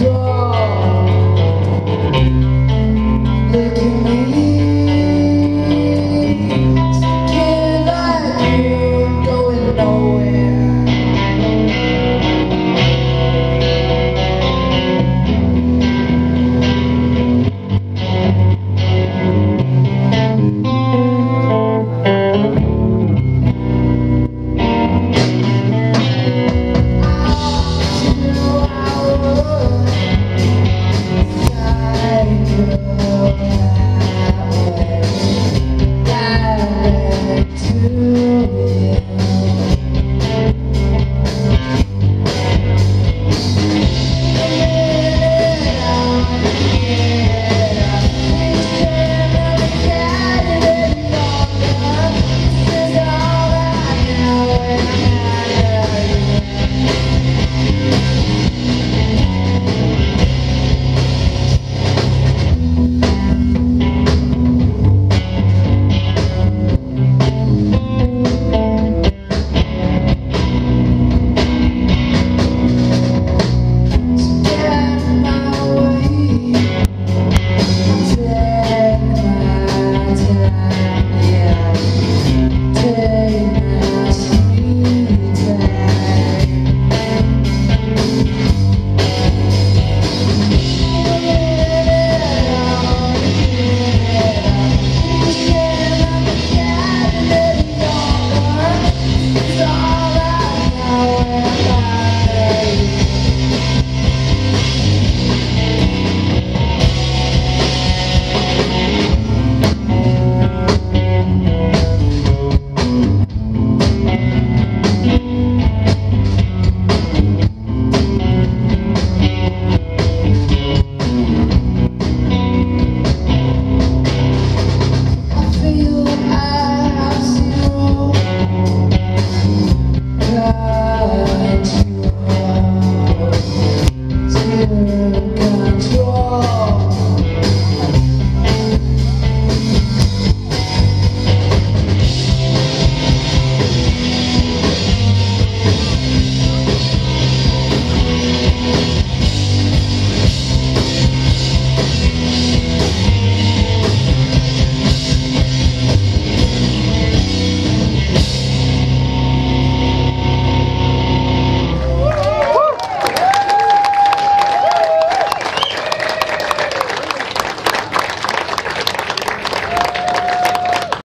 Lord. Oh.